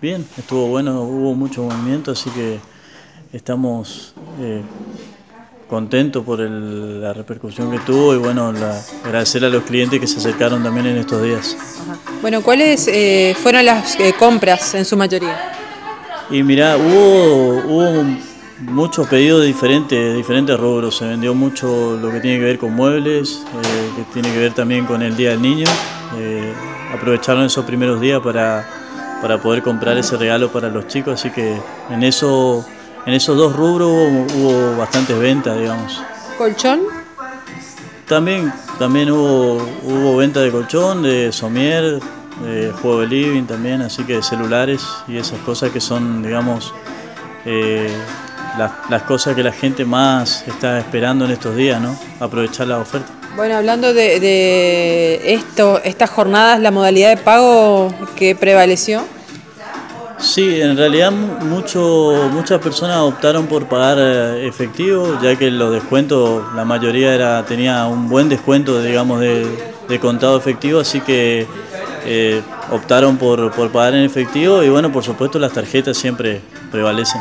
Bien, estuvo bueno, hubo mucho movimiento, así que estamos eh, contentos por la repercusión que tuvo y bueno, agradecer a los clientes que se acercaron también en estos días. Bueno, ¿cuáles eh, fueron las eh, compras en su mayoría? Y mira, hubo, hubo muchos pedidos de diferentes, diferentes rubros, se vendió mucho lo que tiene que ver con muebles, que tiene que ver también con el Día del Niño, aprovecharon esos primeros días para para poder comprar ese regalo para los chicos, así que en eso en esos dos rubros hubo, bastantes ventas, digamos. ¿Colchón? También, también hubo, hubo venta de colchón, de somier, de juego de living también, así que de celulares y esas cosas que son, digamos, eh, las, cosas que la gente más está esperando en estos días, ¿no? Aprovechar la oferta. Bueno, hablando de, de esto, estas jornadas, la modalidad de pago que prevaleció. Sí, en realidad mucho, muchas personas optaron por pagar eh, efectivo, ya que los descuentos, la mayoría era tenía un buen descuento, digamos, de, contado efectivo, así que eh, optaron por, por pagar en efectivo y bueno, por supuesto las tarjetas siempre prevalecen.